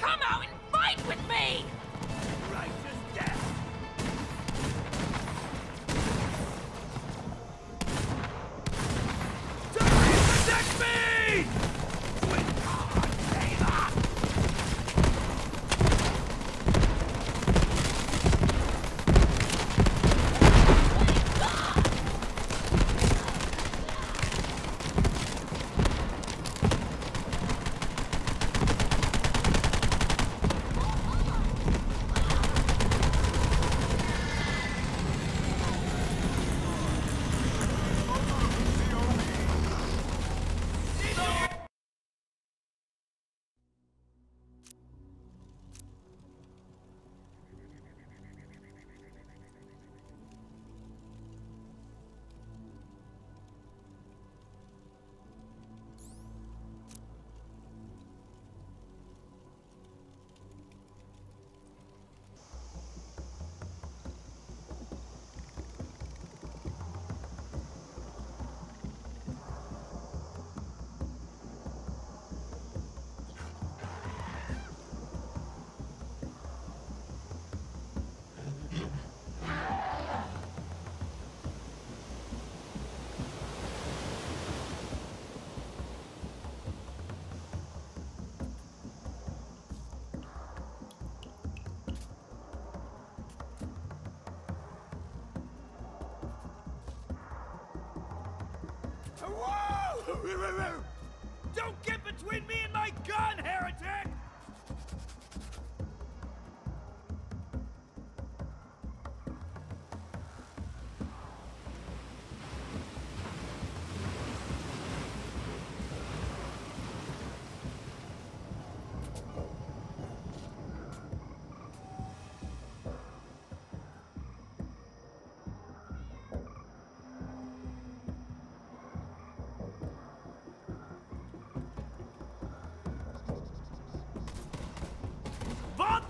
Come out Don't get between me and my gun, heretic!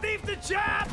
Thief the chap!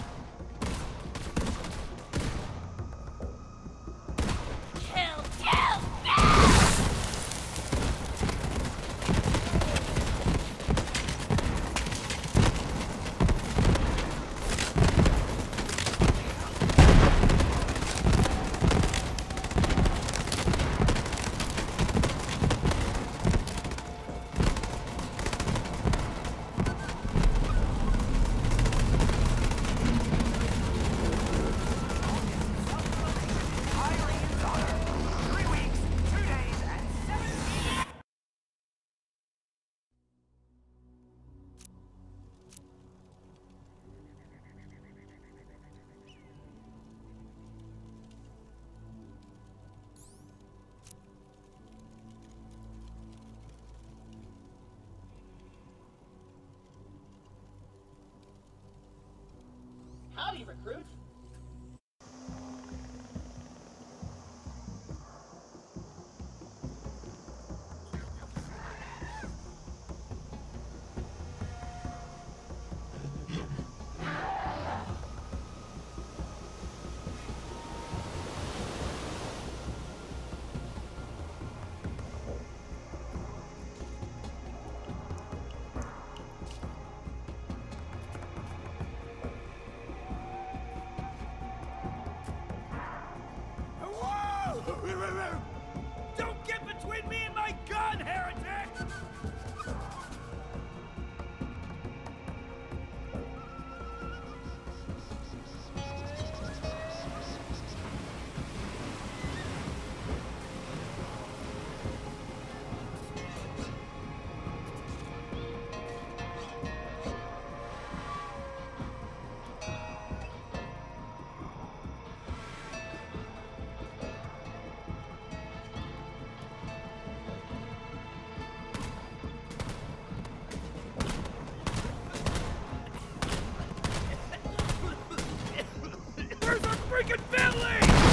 Freaking Finley!